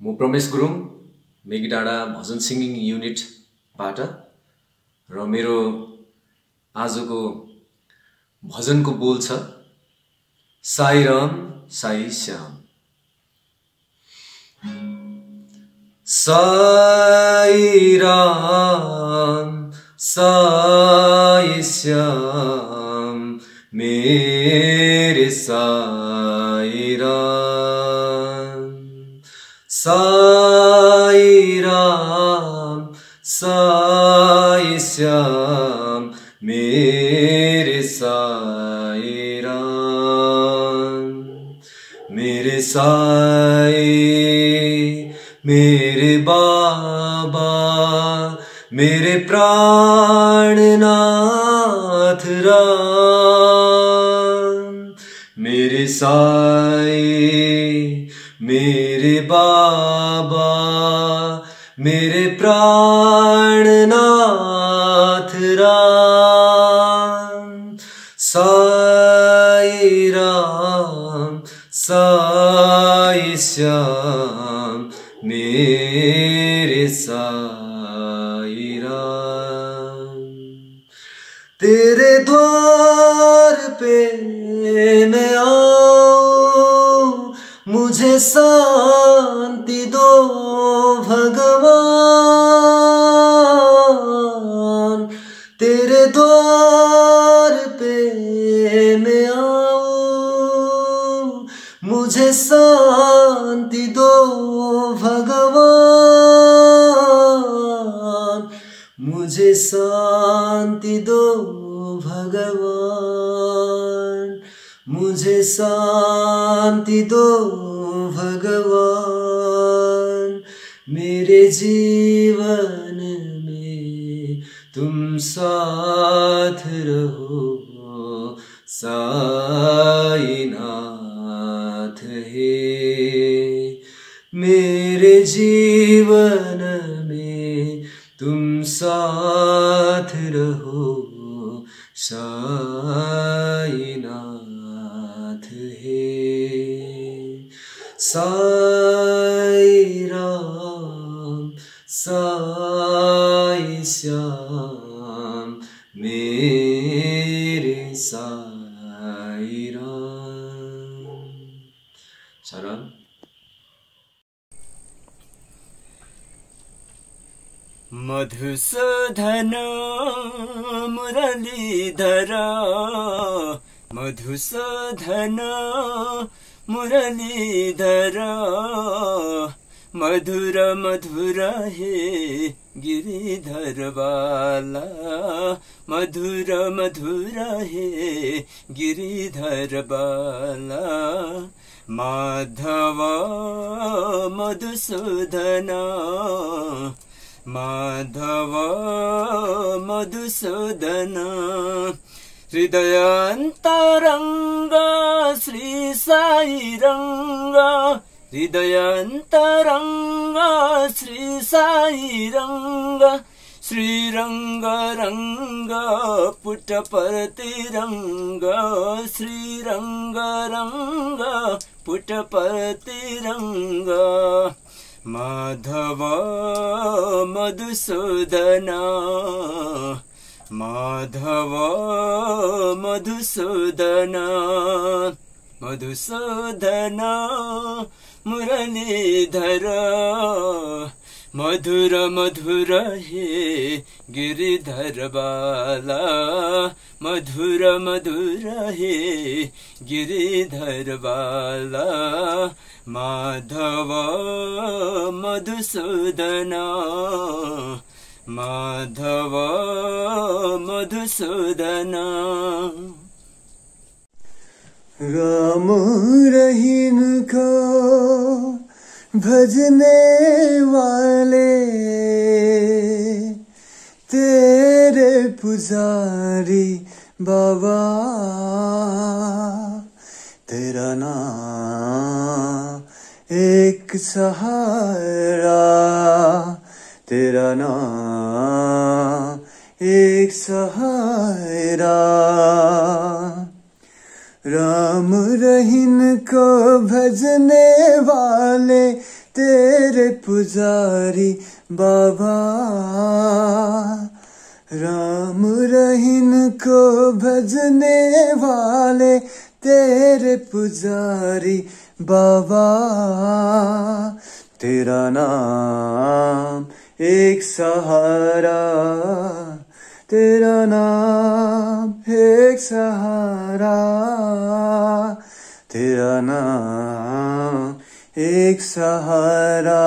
म प्रमेश गुरुङ मेगी डाँडा भजन सिङ्गिङ युनिटबाट र मेरो आजको भजनको बोल छ साई राम साई श्याम। साई राम साई श्याम मेरे साई साई राम, साई श्याम, मेरे साई राम, मेरे साई, मेरे बाबा, मेरे प्राणनाथ राम, मेरे साई, मेरे बाबा मेरे प्राणनाथ राम। साई राम साई श्याम मेरे साई राम। तेरे द्वार पे शांति दो भगवान। तेरे द्वार पे मैं आऊँ। मुझे शांति दो भगवान। मुझे शांति दो भगवान। मुझे शांति दो भगवान, मेरे जीवन में तुम साथ रहो, साईनाथ हे। मेरे जीवन में तुम साथ रहो साईनाथ सरल मधुसूधन मुरलीधर। मधुसूधन मुरलीधर। मधुर मधुर हे गिरिधर बाला। मधुर मधुर हे गिरिधर बाला। माधव मधुसूदन। माधव मधुसूदन। हृदयान्तरङ्ग श्री साई रङ्ग हृदयन्तरङ्ग श्रीसाईरङ्ग श्रीरङ्गरङ्ग पुटपरतिरङ्ग श्रीरङ्गरङ्ग पुटपरतिरङ्ग। माधव मधुसूदना माधव मधुसूदना। मधुसूदन मुरलीधर मधुर मधुर हे गिरिधर बाला। मधुर मधुर हे गिरिधर बाला। माधव मधुसूदन। माधव मधुसूदन। राम रहीम को भजने वाले, तेरे पुजारी बाबा, तेरा नाम एक सहारा, तेरा नाम एक सहारा। राम रहीन को भजने वाले, तेरे पुजारी बाबा। राम रहीन को भजने वाले, तेरे पुजारी बाबा। तेरा नाम एक सहारा तेरा नाम एक सहारा, तेरा नाम एक सहारा।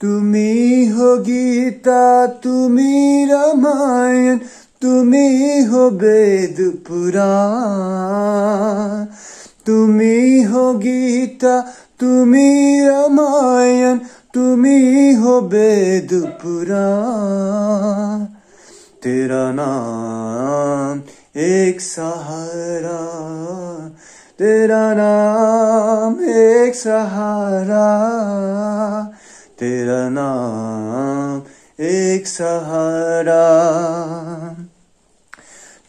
तुम्ही हो गीता तुम्ही रामायण तुम्ही हो वेद पुराण। तुम्ही हो गीता तुम्ही रामायण तुम्ही हो वेद तेरा नाम एक सहारा। तेरा नाम एक सहारा। तेरा नाम एक सहारा।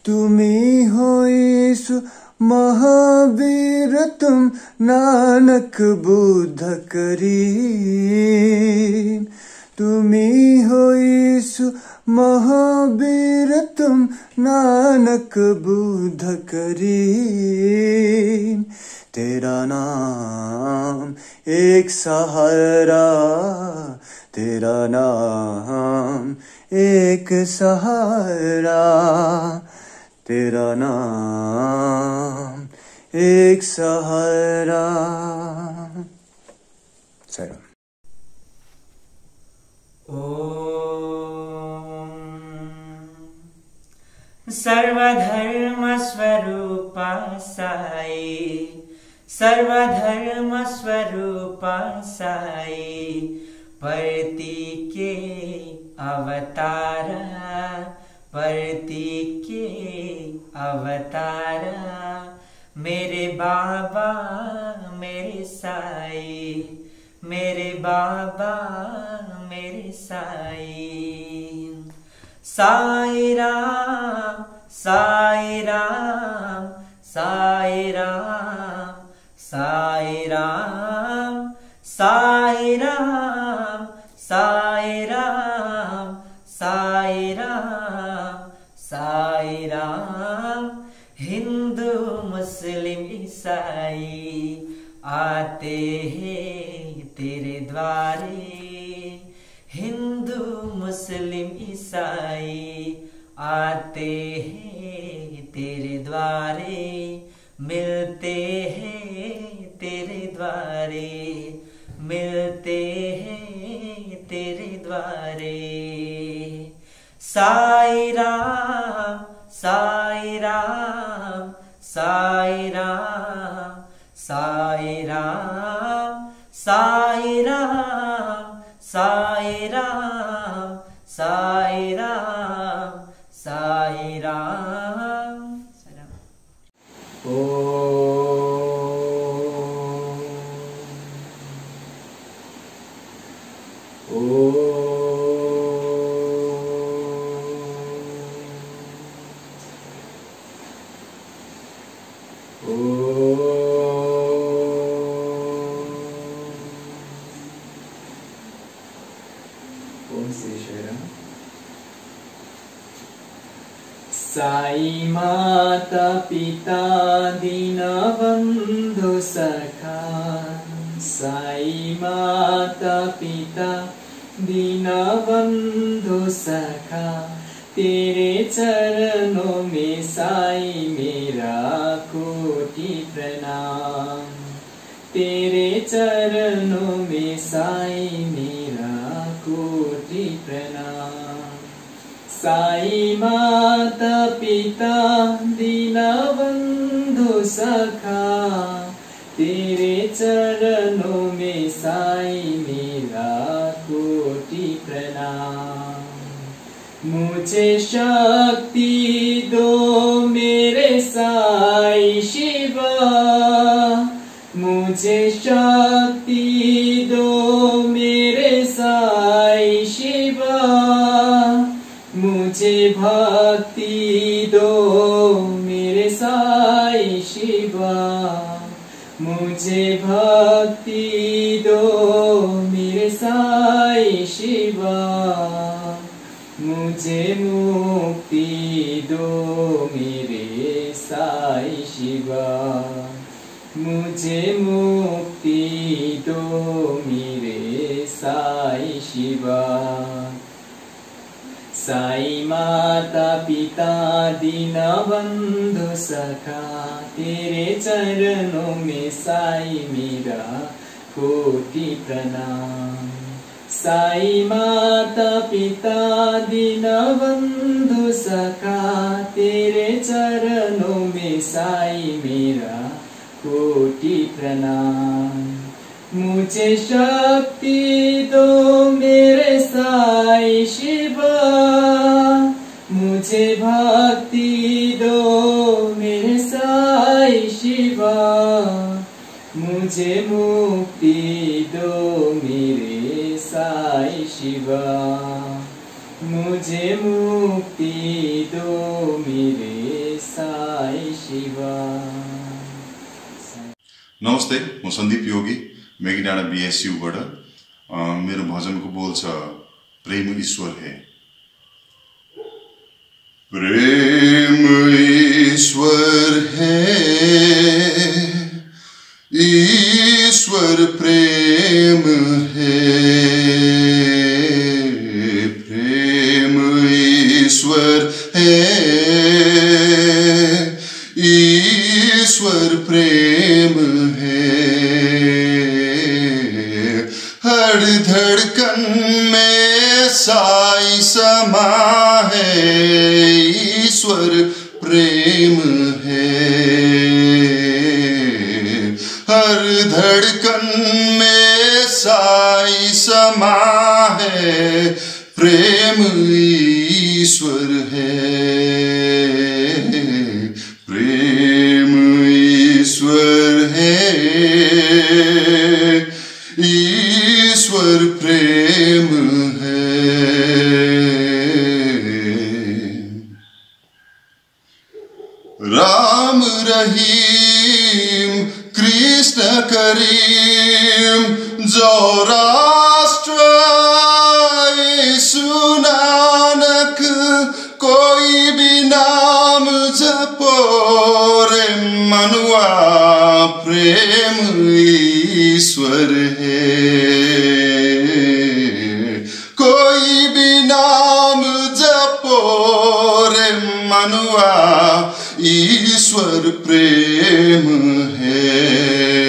तुम्ही हो यीशु महावीर तुम नानक बुद्ध करीम तुम्ही हो यीशु महावीर तुम नानक बुद्ध करीम तेरा नाम एक सहारा, तेरा नाम एक सहारा। तेरा नाम एक सहारा। सर्वधर्म स्वरूप साये प्रती के अवतारा। परती के अवतारा मेरे बाबा मेरे साई मेरे बाबा मेरे साई। साई राम ईसाई आते हैं तेरे द्वारे, मिलते हैं तेरे द्वारे, मिलते हैं तेरे द्वारे। साई राम साई राम साई राम साई राम साई राम साई राम। साई माता पिता दीनबन्धु सखा। साई माता पिता दीनबन्धु सखा। तेरे चरणों में साई मेरा कोटि प्रणाम। तेरे चरणों में साई मेरा कोटि प्रणाम। साई माता पिता तेरे चरणों में साई मेरा कोटि प्रणाम। मुझे शक्ति दो मेरे साई शिवा मुझे शक्ति भक्ति दो मेरे साई शिवा। मुझे भक्ति दो मेरे साई शिवा। मुझे मुक्ति दो मेरे साई शिवा। मुझे मुक्ति दो मेरे साई शिवा। साई माता पिता दीन बंधु सखा तेरे चरणों में साई मेरा कोटि प्रणाम। साई माता पिता दीन बंधु सखा तेरे चरणों में साई मेरा कोटि प्रणाम। मुझे शक्ति दो मेरे साई शिवा। मुझे भक्ति दो मेरे साई शिवा। मुझे मुक्ति दो मेरे साई शिवा। मुझे मुक्ति दो मेरे साई शिवा। नमस्ते, म सन्दीप योगी। मेगी डाँडा बिएसयुबाट मेरो भजनको बोल छ प्रेम ईश्वर है। प्रेम ईश्वर है। हर धड़कन में साई कोई भी नाम जपो रे मनुआ प्रेम ईश्वर है कोई भी नाम जपो रे मनुआ ईश्वर प्रेम है